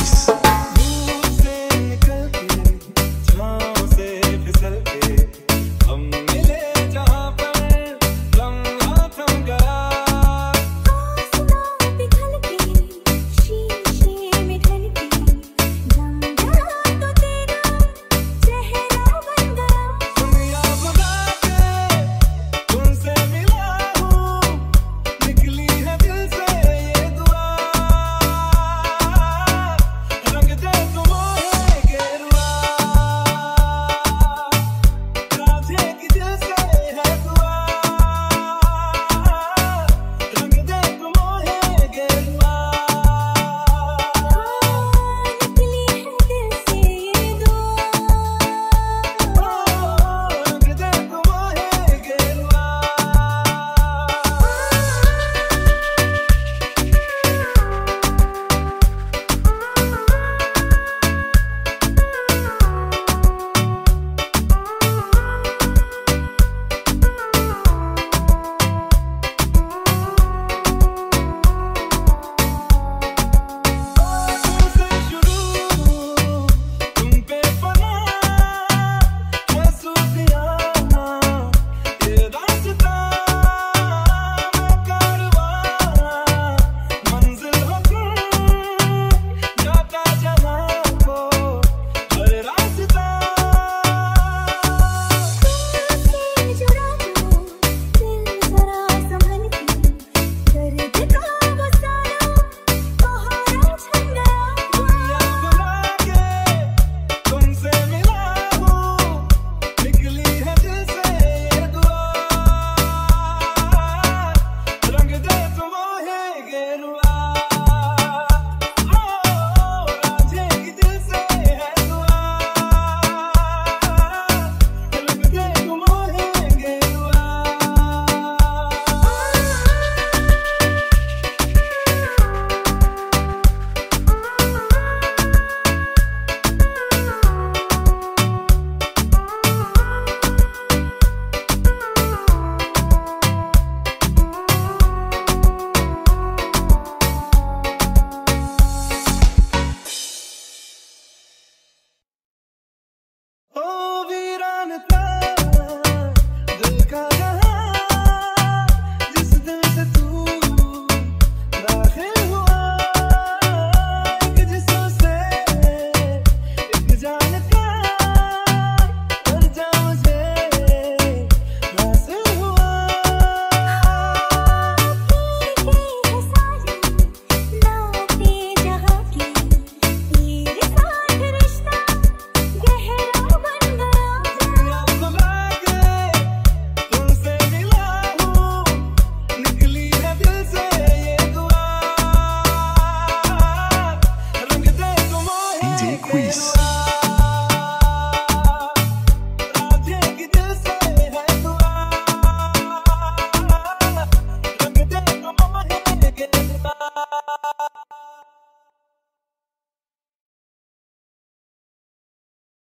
peace.